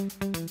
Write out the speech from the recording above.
you